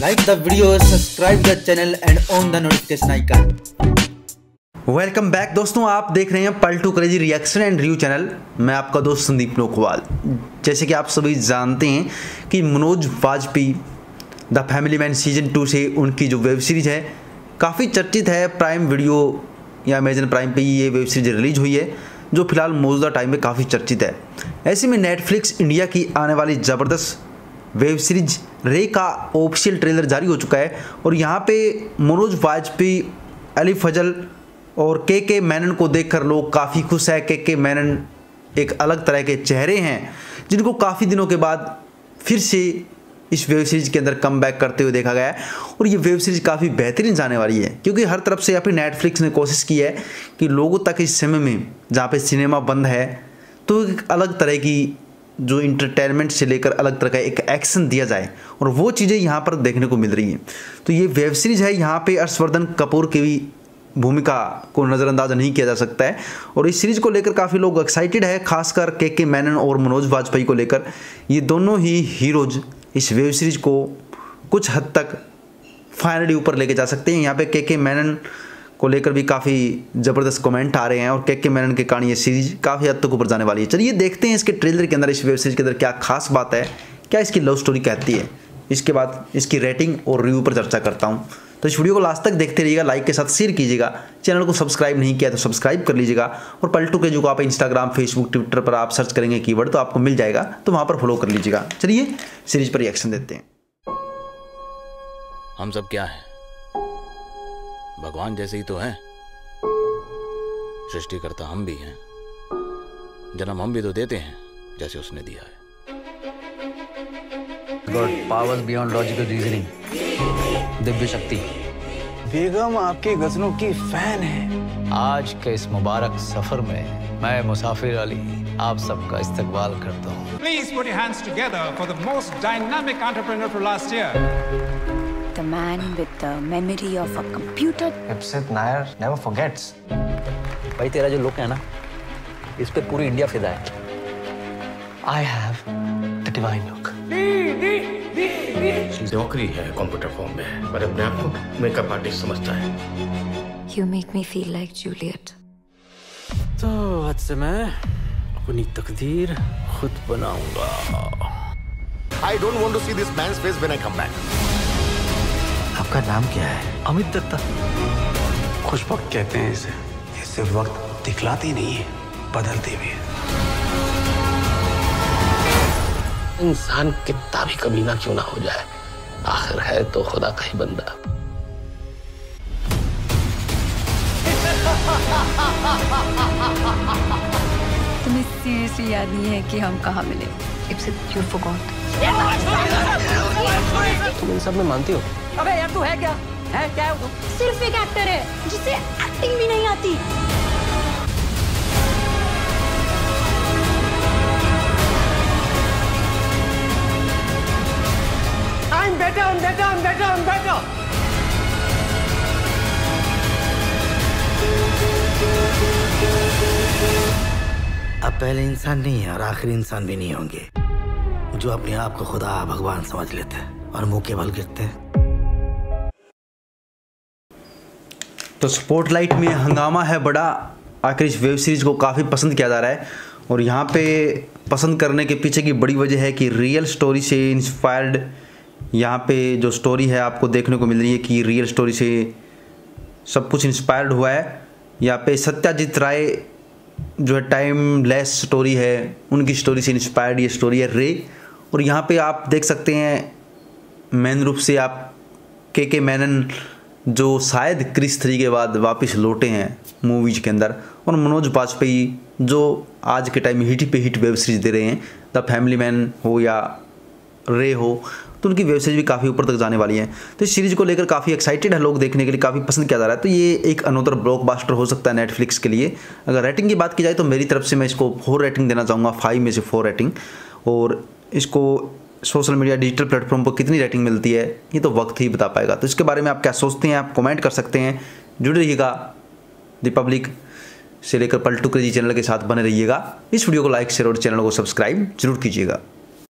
Like the video, subscribe the channel and on the notification icon. Welcome back दोस्तों आप देख रहे हैं Paltu crazy reaction and review channel मैं आपका दोस्त संदीप लोकवाल। जैसे कि आप सभी जानते हैं कि Manoj Vajpayee the family man season two से उनकी जो वेब सीरीज़ है काफ़ी चर्चित है प्राइम वीडियो या अमेजन प्राइम पे ये वेब सीरीज़ रिलीज़ हुई है जो फ़िलहाल मौजूदा टाइम में काफ़ी चर्चित है। ऐसे में नेटफ्लिक्स इंडिया की आने वाली ज़बरदस्त वेब सीरीज़ रे का ऑफिशियल ट्रेलर जारी हो चुका है और यहाँ पे मनोज वाजपेयी, अली फजल और के के मैनन को देखकर लोग काफ़ी खुश है। के के मैनन एक अलग तरह के चेहरे हैं, जिनको काफ़ी दिनों के बाद फिर से इस वेब सीरीज़ के अंदर कम बैक करते हुए देखा गया है। और ये वेब सीरीज़ काफ़ी बेहतरीन जाने वाली है, क्योंकि हर तरफ़ से फिर नेटफ्लिक्स ने कोशिश की है कि लोगों तक इस समय में जहाँ पे सिनेमा बंद है तो एक अलग तरह की जो इंटरटेनमेंट से लेकर अलग तरह का एक एक्शन दिया जाए, और वो चीज़ें यहाँ पर देखने को मिल रही हैं। तो ये वेब सीरीज़ है, यहाँ पे हर्षवर्धन कपूर की भी भूमिका को नज़रअंदाज नहीं किया जा सकता है, और इस सीरीज़ को लेकर काफ़ी लोग एक्साइटेड है, खासकर के के मैनन और मनोज वाजपेयी को लेकर। ये दोनों ही हीरोज इस वेब सीरीज़ को कुछ हद तक फाइनली ऊपर लेके जा सकते हैं। यहाँ पे के के मैनन को लेकर भी काफ़ी ज़बरदस्त कमेंट आ रहे हैं और के के मैनन के कारण ये सीरीज़ काफ़ी हद तक ऊपर जाने वाली है। चलिए देखते हैं इसके ट्रेलर के अंदर, इस वेब सीरीज़ के अंदर क्या खास बात है, क्या इसकी लव स्टोरी कहती है। इसके बाद इसकी रेटिंग और रिव्यू पर चर्चा करता हूँ। तो इस वीडियो को लास्ट तक देखते रहिएगा लाइक के साथ शेयर कीजिएगा। चैनल को सब्सक्राइब नहीं किया तो सब्सक्राइब कर लीजिएगा। और पलटू के जो आप इंस्टाग्राम फेसबुक ट्विटर पर आप सर्च करेंगे कीवर्ड तो आपको मिल जाएगा तो वहाँ पर फॉलो कर लीजिएगा। चलिए सीरीज़ पर रिएक्शन देते हैं। हम सब क्या हैं? भगवान जैसे ही तो हैं। सृष्टिकर्ता हम भी हैं। जन्म हम भी तो देते हैं जैसे उसने दिया है। God powers beyond logical reasoning. Divya शक्ति। बेगम आपके गजलों की फ़ैन है। आज के इस मुबारक सफ़र में मैं मुसाफिर अली आप सबका इस्तकबाल करता हूँ। Please put your hands together for the most dynamic entrepreneur for last year. Man with the memory of a computer. Ipsit Nair never forgets भाई तेरा जो लुक है ना इस पे पूरी इंडिया फिदा है I have the divine look नौकरी है कंप्यूटर फॉर्म में पर अपने आप को मेकअप आर्टिस्ट समझता है You make me feel like Juliet. तो आज से मैं अपनी तकदीर खुद बनाऊँगा I don't want to see this man's face when I come back. आपका नाम क्या है? अमित दत्ता। खुश वक्त कहते हैं इसे। ये सिर्फ़ वक्त दिखलाती नहीं है बदलती भी है। इंसान कितना भी कमीना क्यों ना हो जाए? आखिर है तो खुदा का ही बंदा। तुम्हें सीरियसली याद नहीं है कि हम कहाँ मिले? It's you forgot. तुम इन सब में मानती हो? अबे यार तू है क्या? है क्या है तू सिर्फ़ एक एक्टर है जिसे एक्टिंग भी नहीं आती। अब पहले इंसान नहीं है और आखिरी इंसान भी नहीं होंगे जो अपने आप को खुदा भगवान समझ लेते हैं। और मुँह के बल गिरते हैं। तो स्पॉटलाइट में हंगामा है बड़ा। आखिर इस वेब सीरीज़ को काफ़ी पसंद किया जा रहा है। और यहाँ पे पसंद करने के पीछे की बड़ी वजह है कि रियल स्टोरी से इंस्पायर्ड यहाँ पे जो स्टोरी है आपको देखने को मिल रही है कि रियल स्टोरी से सब कुछ इंस्पायर्ड हुआ है। यहाँ पे सत्याजीत राय जो है टाइम लेस स्टोरी है, उनकी स्टोरी से इंस्पायर्ड ये स्टोरी है रे और यहाँ पे आप देख सकते हैं मेन रूप से आप के के मैनन जो शायद क्रिस थ्री के बाद वापस लौटे हैं मूवीज़ के अंदर, और मनोज वाजपेयी जो आज के टाइम हिट पे हिट वेब सीरीज़ दे रहे हैं द फैमिली मैन हो या रे हो तो उनकी वेब सीरीज़ भी काफ़ी ऊपर तक जाने वाली है। तो इस सीरीज़ को लेकर काफ़ी एक्साइटेड है लोग देखने के लिए, काफ़ी पसंद किया जा रहा है। तो ये एक अनोदर ब्लॉकबस्टर हो सकता है नेटफ्लिक्स के लिए। अगर रेटिंग की बात की जाए तो मेरी तरफ़ से मैं इसको फोर रेटिंग देना चाहूँगा फाइव में से फोर रेटिंग और इसको सोशल मीडिया, डिजिटल प्लेटफॉर्म पर कितनी रेटिंग मिलती है, ये तो वक्त ही बता पाएगा। तो इसके बारे में आप क्या सोचते हैं, आप कमेंट कर सकते हैं। जुड़े रहिएगा रिपब्लिक से लेकर पलटू क्रेजी चैनल के साथ बने रहिएगा। इस वीडियो को लाइक शेयर और चैनल को सब्सक्राइब ज़रूर कीजिएगा।